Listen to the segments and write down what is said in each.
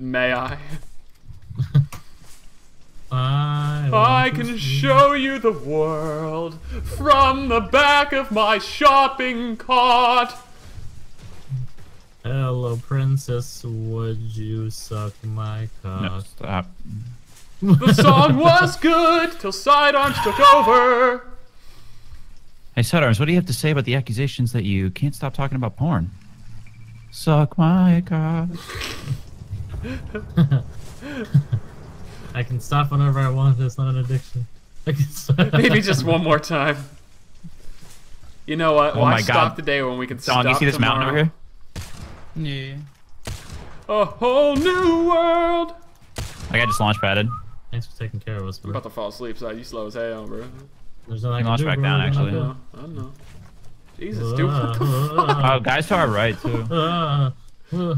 May I? I, I can show you the world from the back of my shopping cart. Hello, princess. Would you suck my cock? No, stop. The song was good till sidearms took over. Hey, Sidearms, what do you have to say about the accusations that you can't stop talking about porn? Suck my cock. I can stop whenever I want. It's not an addiction. I can stop. Maybe just one more time. You know what? Oh Why my stop God. the day when we can Don, stop you see this mountain over here? Yeah. A whole new world. I got just launch padded. Thanks for taking care of us, I'm about to fall asleep, so you slow as hell, bro. There's nothing I can Launch do, back bro. down, We're I actually. gonna know. I know. Jesus, dude. What the fuck? Oh, guys to our right too. uh,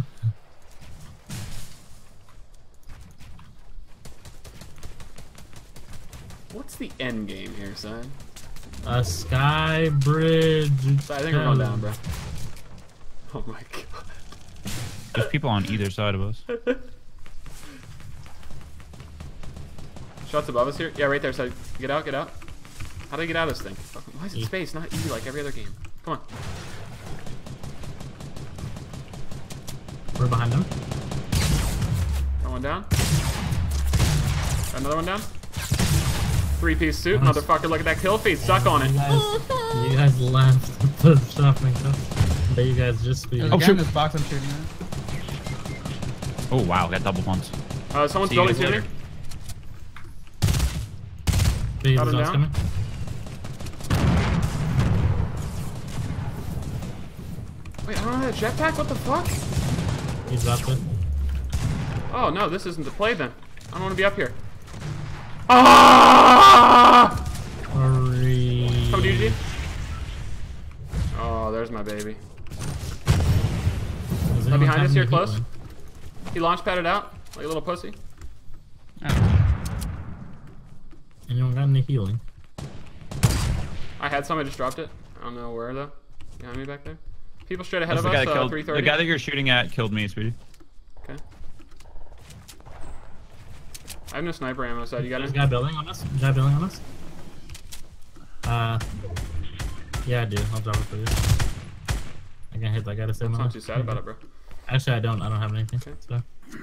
What's the end game here, son? A sky bridge. So I think we're going down, bro. Oh my god. There's people on either side of us. Shots above us here? Yeah, right there. So get out, get out. How do I get out of this thing? Why is it space, not E like every other game? Come on. We're behind them. Got one down. Got another one down. Three piece suit, Nice. motherfucker. Look at that kill feed. Suck on You it. guys, you guys laughed at the shopping cart. But you guys just There's speed. a Oh, shoot. this box I'm shooting at. Oh wow, got double ones. Uh, someone's See you building guys to me. Got him down. coming. Wait, I don't have that jetpack? What the fuck? He dropped it. Oh no, this isn't the play then. I don't want to be up here. Ah! Hurry. Come to. Oh, there's my baby. Does Right behind us here, any close. healing? He launch padded out like a little pussy. Anyone got any healing? I had some, I just dropped it. I don't know where though. Behind me back there. People straight ahead That's of the us. guy Uh, killed. 330. The guy that you're shooting at killed me, sweetie. Okay. I have no sniper ammo, so you got There's a guy building on us? Guy building on us? Uh, yeah, I do. I'll drop it for you. I can hit that guy to save I'm not too sad about it, bro. Actually, I don't. I don't have anything. Okay. So.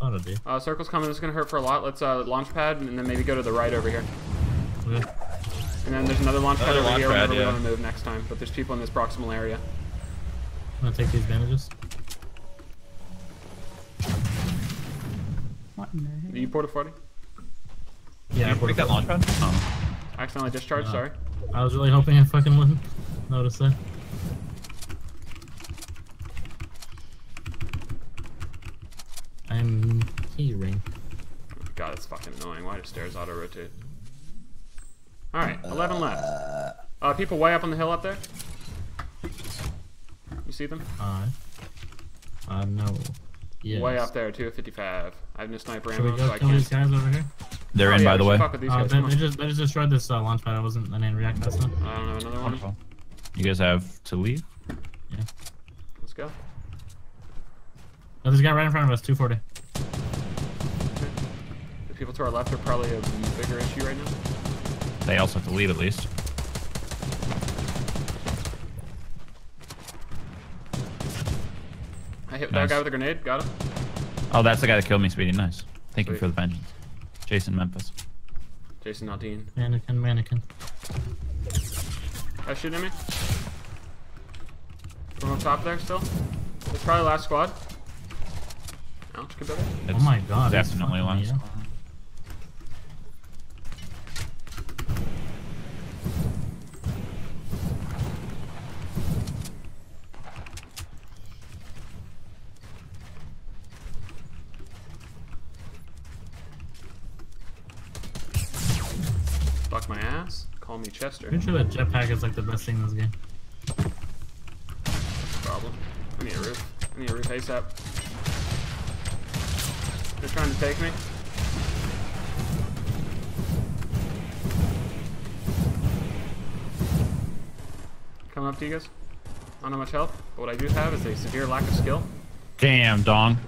Thought I do. Uh, circle's coming. This is gonna hurt for a lot. Let's uh, launch pad and then maybe go to the right over here. Okay. And then there's another launch pad Another over launch here pad, whenever we yeah. want to move next time. But there's people in this proximal area. I'm gonna take these bandages. What in the heck? Do you port a 40? Yeah, I Did you break that launch pad? Oh. Accidentally discharged. Uh, Sorry. I was really hoping I fucking wouldn't notice that. I'm keyring. God, it's fucking annoying. Why do stairs auto rotate? All right, 11 left. Uh, people way up on the hill up there. You see them? Uh, uh, no. Yes. Way up there, 255. I have no sniper Should we ammo, go so I kill can't. these guys over here? They're Oh, in, yeah, by the way. Fuck with these Uh, guys. they, they just they just destroyed this uh, launch pad. I wasn't I didn't react fast enough. I don't know another one. You guys have to leave. Yeah. Let's go. Oh, there's a guy right in front of us. 240. The people to our left are probably a bigger issue right now. They also have to leave at least. Hit Nice. that guy with a grenade. Got him. Oh, that's the guy that killed me, Speedy. Nice. Thank you for the vengeance. Jason Memphis. Jason Aldean. Mannequin, mannequin. Guy shooting at me. From on top there still. It's probably last squad. Ouch, good better. It's oh my god. Definitely fucking me last. up. Fuck my ass. Call me Chester. Pretty sure that jetpack is like the best thing in this game. Problem. I need a roof. I need a roof ASAP. They're trying to take me. Coming up to you guys. I don't have much health, but what I do have is a severe lack of skill. Damn, Dong.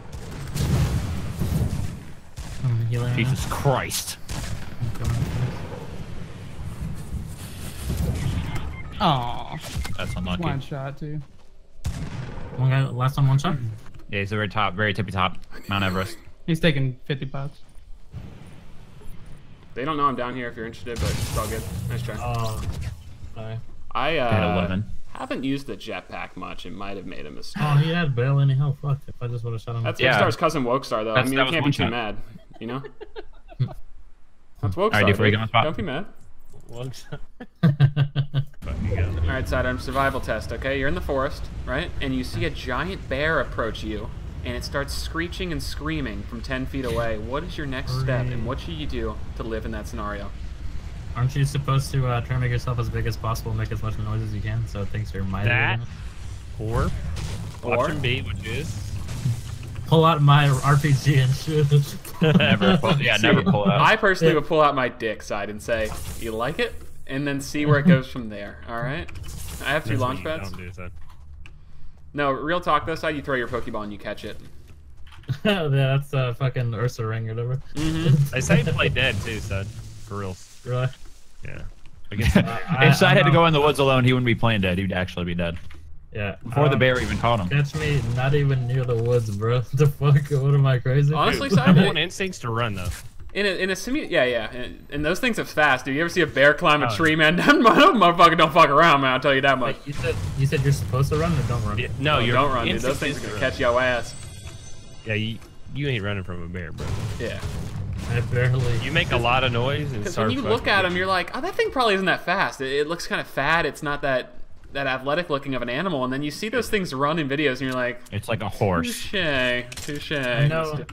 healing. Jesus Christ. Aw. That's unlucky. One shot too. One guy, last on one shot. Yeah, he's the very top, very tippy top. Mount Everest. He's taking 50 pots. They don't know I'm down here if you're interested, but it's all good. Nice try. Oh, sorry. I At uh, 11. haven't used the jetpack much. It might have made a mistake. Oh, he had barely any health. Fuck, if I just would have shot him. That's Yeah. Star's cousin Wokestar, though. That's- I mean, that I was can't be one too shot. mad, you know? That's Wokestar. Alright, D4, you dude. got on spot? Don't be mad. One shot. All right, Sidearm, survival test. Okay, you're in the forest, right? And you see a giant bear approach you, and it starts screeching and screaming from 10 feet away. What is your next step, and what should you do to live in that scenario? Aren't you supposed to uh, try to make yourself as big as possible, make as much noise as you can, so it thinks you're mighty? That or Or- option B, which is Pull out my RPG and shoot. Never pull, yeah, never pull out. I personally would pull out my dick side and say, "You like it?" And then see where it goes from there. All right. I have two That's launch pads. Don't do so. No, real talk. This side, you throw your Pokeball and you catch it. yeah, that's uh, fucking Ursaring or whatever. Mm-hmm. They say play dead too, son. For real. Really? Yeah. I guess I- if Side I'm had to go in the woods alone, he wouldn't be playing dead. He'd actually be dead. Yeah. Before the um, bear even caught him. Catch me not even near the woods, bro. the fuck? What am I crazy? Honestly, Dude, Side, number one in, instincts to run though. In a in a simu- yeah, yeah, and, and those things are fast. dude. you ever see a bear climb a Oh. tree, man? That motherfucker don't fuck around, man. I'll tell you that much. Like, you said you said you're supposed to run or don't run. Yeah, no, Oh, you're don't run, dude. Those things is are to gonna run. catch your ass. Yeah, you, you ain't running from a bear, bro. Yeah. I barely. You make a lot of noise and Because start when you look at him, you're like, oh, that thing probably isn't that fast. It, it looks kind of fat. It's not that that athletic looking of an animal. And then you see those things run in videos, and you're like, It's like a horse. touche, touche. know.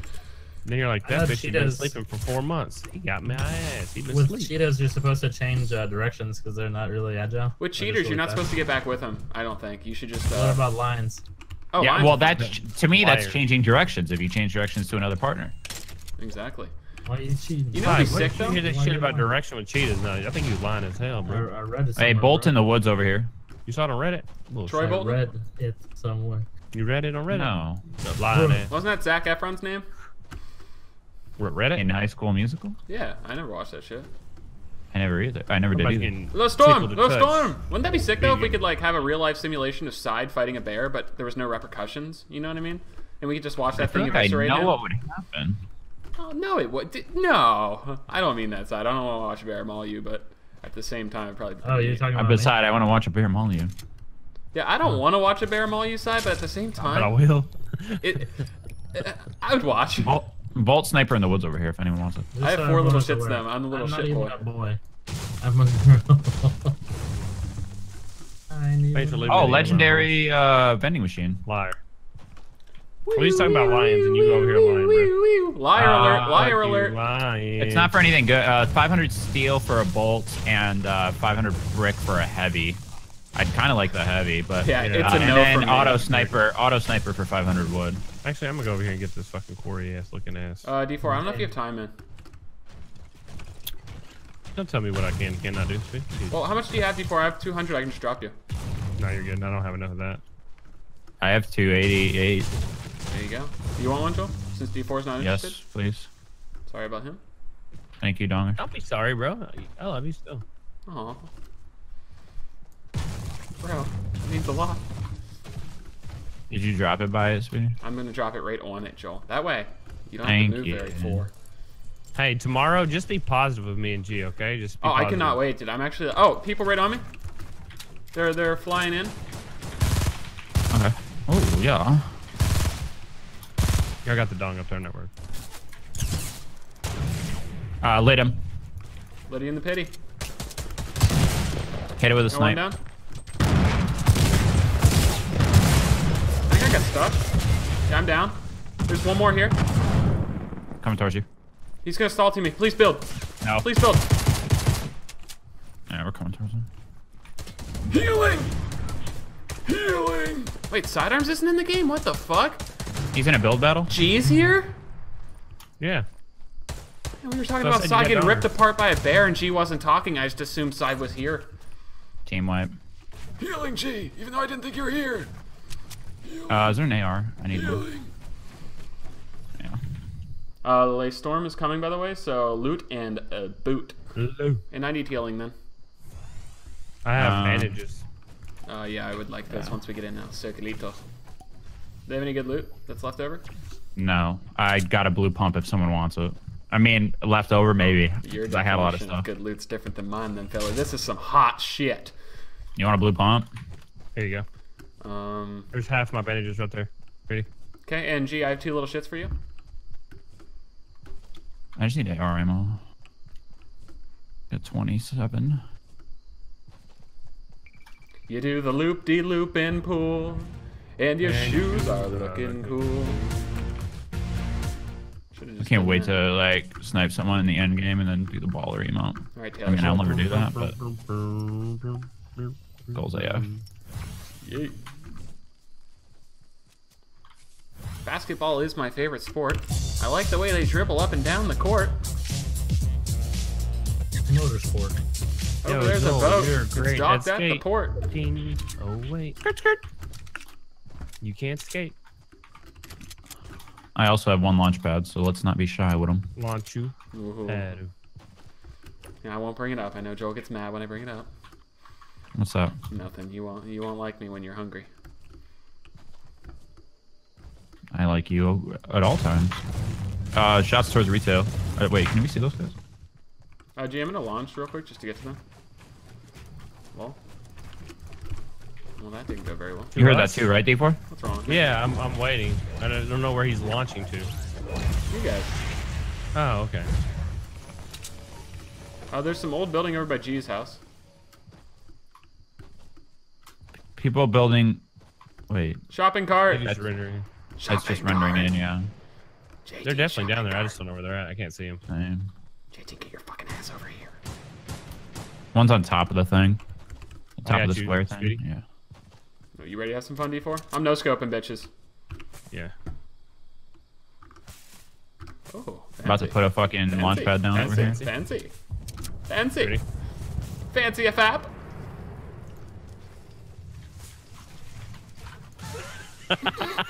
Then you're like, I that have bitch has been cheetahs. sleeping for four months. He got my ass. He been With sleeping. cheetahs, you're supposed to change uh, directions because they're not really agile. With cheaters, you're not supposed to get back with them. I don't think. You should just. What Uh, about lions? oh, yeah, lions- well, that's to me, that's changing directions. If you change directions to another partner, exactly. Why are you cheating? You know Mike, what'd be where sick, did you though? hear this Why shit about lying? direction with cheetahs? No, I think he was lying as hell, bro. I read it. hey, Bolt in the woods over here. You saw it on Reddit? Little Troy shit. I read it somewhere. You read it on Reddit? No, Lying Wasn't that Zac Efron's name? Re- Reddit? in High School Musical. Yeah, I never watched that shit. I never either. I never did either. Fucking The storm, tickle to the storm. Wouldn't that be sick though if we could like have a real life simulation of Side fighting a bear, but there was no repercussions? You know what I mean? And we could just watch I that feel thing like I know him. what would happen. Oh, no, it would. No, I don't mean that side. I don't want to watch a bear maul you, but at the same time, it'd probably. Be Oh, you're talking about me? beside, I want to watch a bear maul you. Yeah, I don't want to watch a bear maul you side, but at the same time, But I will. it, it, I would watch. Vault, Vault sniper in the woods over here if anyone wants it. This I have four I'm little going to shits wear. them. I'm the little I'm not shit even boy. a boy. I'm a girl. I need Thanks for a- leaving Oh, legendary uh, vending machine. Liar. Well, he's talking about lions, and you go over here lying, bro. Liar Uh, alert! Liar alert! Lying. It's not for anything good. Uh, 500 steel for a bolt and uh, 500 brick for a heavy. I'd kind of like the heavy, but Yeah, Yeah. it's uh, a and no then for me. auto sniper, auto sniper for 500 wood. Actually, I'm gonna go over here and get this fucking quarry ass looking ass. Uh, D4. I don't know if you have time, man. Don't tell me what I can and cannot do. Jeez. Well, how much do you have, D4? I have 200. I can just drop you. no, you're good. I don't have enough of that. I have 288. There you go. You want one, Joel? Since D4 is not interested? Yes, interested. please. Sorry about him. Thank you, Donger. Don't be sorry, bro. I love you still. Aw. Bro, it means a lot. Did you drop it by it, sweetie? I'm gonna drop it right on it, Joel. That way, you don't Thank have to move you. very far. Hey, tomorrow, just be positive with me and G, okay? Just be Oh, I cannot wait, dude. I'm actually. Oh, people right on me. They're they're flying in. Okay. Oh, yeah. I got the dong up there, network. Uh, lit him. Liddy in the pity. Hit it with a Got snipe. down. I think I got stuck. Yeah, I'm down. There's one more here. Coming towards you. He's gonna stall to me. Please build. No. Please build. Yeah, we're coming towards him. Healing. Healing. Wait, sidearms isn't in the game. What the fuck? He's in a build battle. G's here. Yeah. Yeah, we were talking So about Side getting ripped apart by a bear and G wasn't talking. I just assumed Side was here. Team wipe. Healing G, even though I didn't think you were here. Uh, is there an AR? I need one. Yeah. Uh, the Lay Storm is coming, by the way, so loot and a boot. Hello. And I need healing then. I have Um, bandages. Uh, yeah, I would like this once we get in now. Circulito. Do they have any good loot that's left over? No, I got a blue pump if someone wants it. I mean, leftover maybe. Your 'cause I had a lot of definition stuff. good loot's different than mine, then, fella. This is some hot shit. You want a blue pump? Here you go. Um. There's half my bandages right there. Ready? Okay, and G, I have two little shits for you. I just need AR ammo. Got 27. You do the loop de loop in pool, and your And shoes shoes are are looking looking cool. I can't wait that. to like snipe someone in the end game and then do the baller emote. All right, Taylor. I mean, I'll never do that, but goals AF. Yeet. Basketball is my favorite sport. I like the way they dribble up and down the court. It's a motorsport. Oh, Yo, there's Joel, a boat. you're It's docked at at the port. Ding. Oh wait. You can't skate. I also have one launch pad, so let's not be shy with them. Launch you. Pad. Yeah, I won't bring it up. I know Joel gets mad when I bring it up. What's up? Nothing. You won't. You won't like me when you're hungry. I like you at all times. Uh, shots towards retail. Uh, wait, can we see those guys? Uh, G, I'm gonna launch real quick just to get to them. Well. Well, that didn't go very well. You heard that too, right, D4? What's wrong? Yeah, I'm, I'm waiting. I don't, don't know where he's launching to. You guys. Oh, okay. Uh, there's some old building over by G's house. People building. Wait, Shopping cart. He's just rendering. that's just rendering in, yeah. JT, They're definitely down shopping there. I just don't know where they're at. I can't see them. Same. JT, get your fucking ass over here. One's on top of the thing. The top of the you, square thing. Speedy. Yeah. Oh, You ready to have some fun, D4? I'm no scoping, bitches. Yeah. Oh, About to put a fucking Fancy. launch pad down over fancy, here. Fancy. Fancy. Ready? Fancy a fap.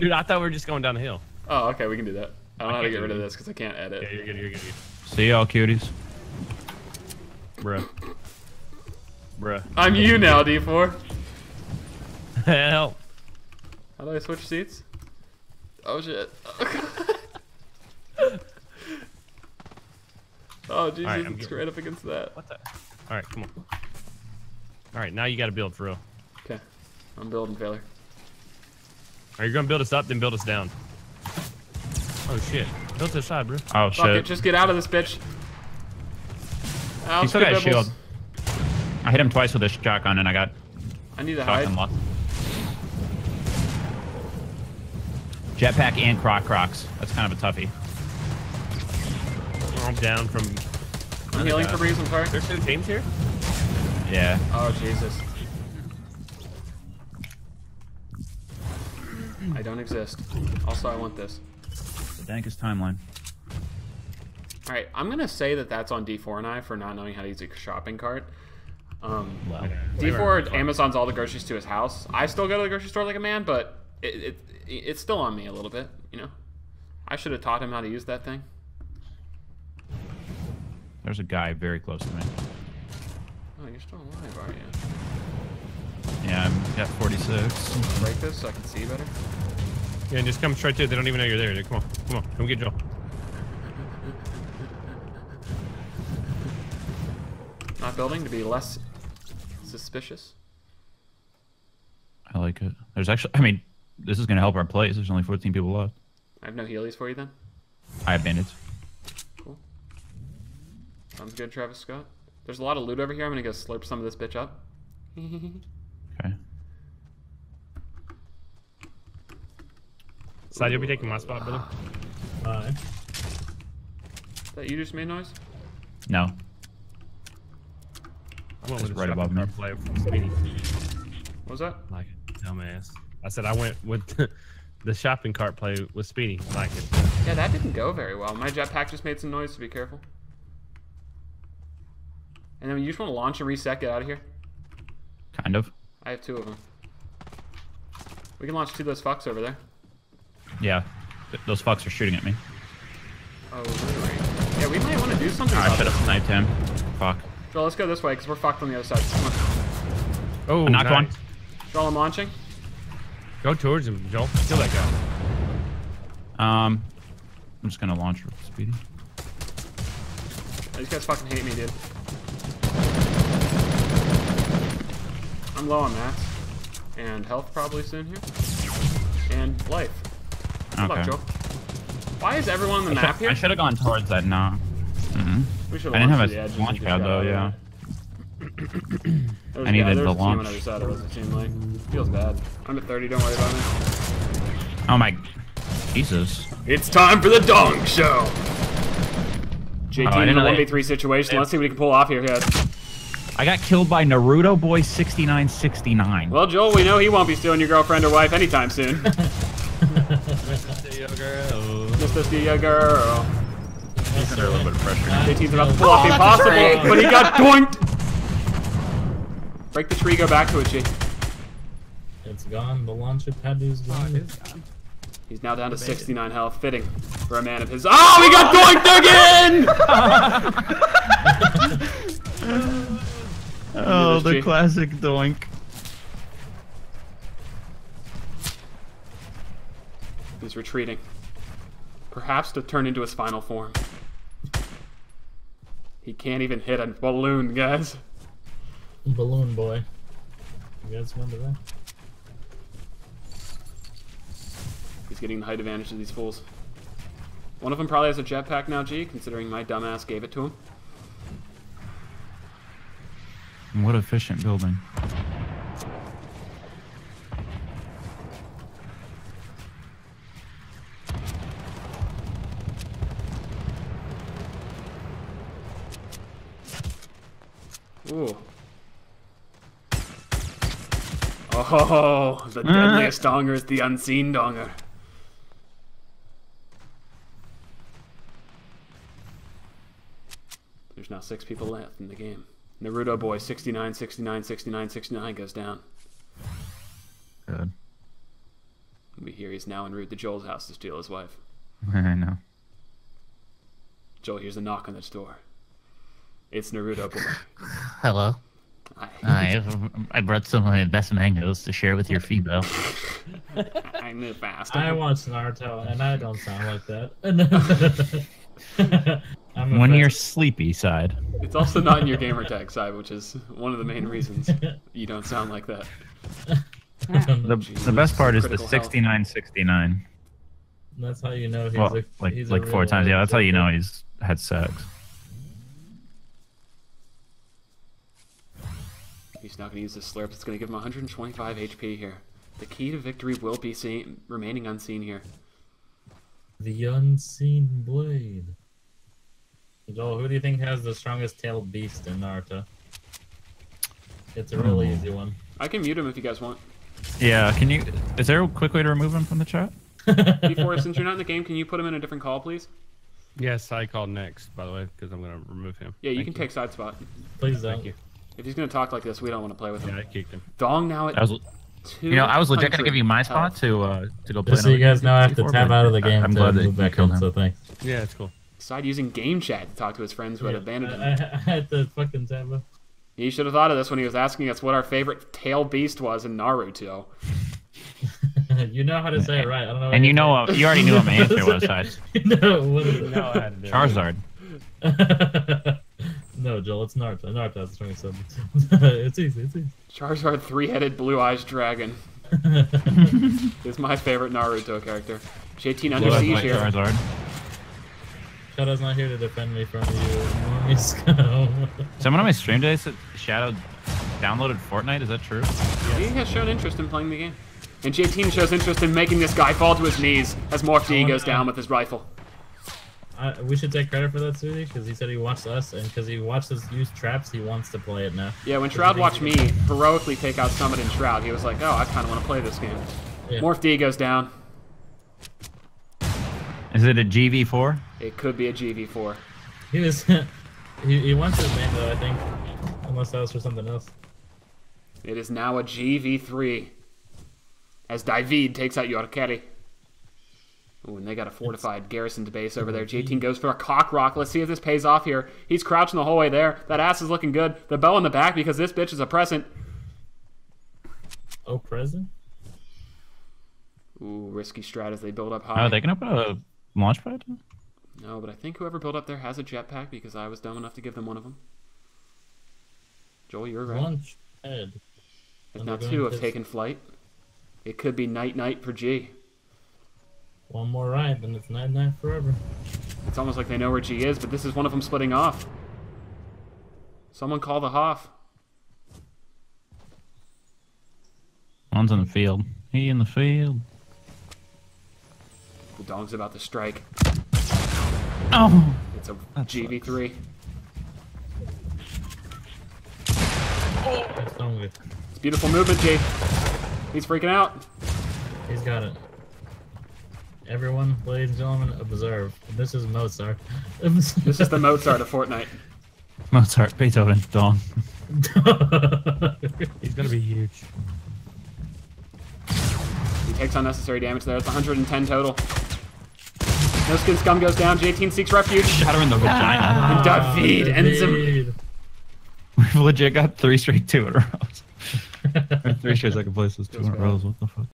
Dude, I thought we were just going down the hill. Oh, okay, we can do that. I don't know how to get rid of this because I can't edit. Yeah, you're good. You're good. See y'all, cuties. Bruh. Bruh. I'm you now, D4. Help. How do I switch seats? Oh shit. oh Jesus, Alright, I'm it's getting- right up against that. What the? All right, come on. All right, now you got to build for real. Okay, I'm building failure. Are you gonna build us up, then build us down? Oh shit! Build to the side, bro. Oh Fuck it, shit. just get out of this bitch. He Ouch, still got a shield. I hit him twice with a shotgun and I got I need to hide. shotgun locked. Jetpack and croc crocs. That's kind of a toughie. Oh, I'm down from. I'm healing for Breeze, I'm sorry. There's two teams here. Yeah. Oh Jesus. I don't exist. Also, I want this. The dankest timeline. Alright, I'm gonna say that that's on D4 and I for not knowing how to use a shopping cart. Um, Well. D4 Amazon's all the groceries to his house. I still go to the grocery store like a man, but it, it it's still on me a little bit, you know. I should have taught him how to use that thing. There's a guy very close to me. Oh, you're still alive, are you? Yeah, I'm at 46. Break this so I can see better. Yeah, just come straight to it. They don't even know you're there. Dude. Come on, come on, come get Joel. Not building to be less suspicious. I like it. There's actually, I mean, this is going to help our plays. There's only 14 people left. I have no healies for you then. I have bandits. Cool. Sounds good, Travis Scott. There's a lot of loot over here. I'm gonna go slurp some of this bitch up. Okay. Side, you'll be taking my spot, brother. Uh, that you just made noise? No. I went It's with right the above shopping me. cart play from Speedy. What was that? Like it, dumbass. I said I went with the shopping cart play with Speedy. Like it. Yeah, that didn't go very well. My jetpack just made some noise, so be careful. And then you just want to launch and reset, get out of here. Kind of. I have two of them. We can launch two of those fucks over there. Yeah. Th- Those fucks are shooting at me. Oh, really? Yeah, we might want to do something I about should this. have sniped him. Fuck. Joel, let's go this way because we're fucked on the other side. Come on. Oh, I knocked nice. one. Joel, I'm launching. Go towards him, Joel. Kill that guy. Um, I'm just gonna launch with Speedy. These guys fucking hate me, dude. I'm low on mass And health probably soon here. And life. Good luck, Okay. Why is everyone on the map here? I should have gone towards that. No. Mm-mm. We I didn't have a launch pad though. Yeah. I needed yeah, the was a team on launch. either side it seemed like. Feels bad. I'm at 30, don't worry about it. Oh my. Jesus. It's time for the Dong Show! JT Oh, I in a 1v3 situation. Let's see what he can pull off here, guys. I got killed by Naruto Boy 6969. Well, Joel, we know he won't be stealing your girlfriend or wife anytime soon. Just to see a girl. He's under a little bit of pressure. JT's about to pull off the impossible, but he got doinked! Break the tree, go back to it, G. It's gone. The launcher pad is Oh, gone. it is gone. He's now down to 69 health, fitting for a man of his. Oh, he got doinked again! Oh, this, G. the classic doink. He's retreating. Perhaps to turn into his final form. He can't even hit a balloon, guys. Balloon boy. You guys remember that? He's getting the height advantage of these fools. One of them probably has a jetpack now, G, considering my dumbass gave it to him. What efficient building. Ooh. Oh, the mm. deadliest donger is the unseen donger. There's now six people left in the game. Naruto boy, 69, 69, 69, 69 goes down. Good. We hear he's now en route to Joel's house to steal his wife. I know. Joel hears a knock on his door. It's Naruto boy. Hello. Hi. Hi. I brought some of my best mangoes to share with your female. I move fast. I watch Naruto and I don't sound like that. I'm When you're sleepy side. It's also not in your gamer tag side, which is one of the main reasons you don't sound like that. The, the best part is the Critical health. 6969. That's how you know he's Well, a, like he's a like four times. Yeah, that's how you know he's had sex. He's not going to use the slurp. It's going to give him 125 HP here. The key to victory will be seen, remaining unseen here. The unseen blade. Joel, who do you think has the strongest tailed beast in Naruto? It's a real Oh. easy one. I can mute him if you guys want. Yeah, can you? Is there a quick way to remove him from the chat? Before, since you're not in the game, can you put him in a different call, please? Yes, I call next, by the way, because I'm gonna remove him. Yeah, you Thank can take side spot. Please don't. Thank you. If he's going to talk like this, we don't want to play with him. Yeah, him. I kicked him. Dong now at I was, two. you know, I was legit gonna give you my spot to uh to go play. Just so you guys know, I have to C4, tab but out of the game I'm to glad that move back killed in, him. so thanks. Yeah, it's cool. Decide using game chat to talk to his friends who had abandoned him. I, I, I had to fucking tab out. He should have thought of this when he was asking us what our favorite tail beast was in Naruto. you know how to say it right. I don't know. And you know, uh, you already knew what my answer was. Side. no, what is it? No, I had to do it. Charizard. No, Joel, it's Naruto. Naruto has the strongest sub. it's easy, it's easy. Charizard three-headed blue eyes dragon is my favorite Naruto character. JT under Blue eyes siege white here. Charizard. Shadow's not here to defend me from you. Normie. Someone on my stream today said Shadow downloaded Fortnite. Is that true? He has shown interest in playing the game. And JT shows interest in making this guy fall to his knees as Morph D I wanna- goes down with his rifle. I, we should take credit for that, Suzy, because he said he watched us, and because he watched us use traps, he wants to play it now. Yeah, when Shroud watched me heroically take out Summit and Shroud, he was like, oh, I kind of want to play this game. Yeah. Morph D goes down. Is it a GV4? It could be a GV4. He was. he, he wants his name, though, I think. Unless that was for something else. It is now a GV3. As David takes out Yorkeri. Ooh, and they got a fortified garrison to base over there. J-Team goes for a cock rock. Let's see if this pays off here. He's crouching the whole way there. That ass is looking good. The bow in the back because this bitch is a present. Oh, present? Ooh, risky strat as they build up Oh, high. are they gonna put a launch pad? No, but I think whoever built up there has a jetpack because I was dumb enough to give them one of them. Joel, you're right. Launch head. If and now two going have taken flight. It could be night night for G. One more ride, then it's night night forever. It's almost like they know where G is, but this is one of them splitting off. Someone call the Hoff. One's in the field. He in the field. The dog's about to strike. Oh! It's a That GV3. That's done with. It's beautiful movement, G. He's freaking out. He's got it. Everyone, ladies and gentlemen, observe. This is Mozart. This is the Mozart of Fortnite. Mozart, Beethoven, Dawn. He's gonna be huge. He takes unnecessary damage there. It's 110 total. No skin scum goes down. J-Team seeks refuge. Shot her in the vagina. And David ends him. Indeed. We've legit got three straight two in a row. Three straight second places, two Feels in a row. What the fuck?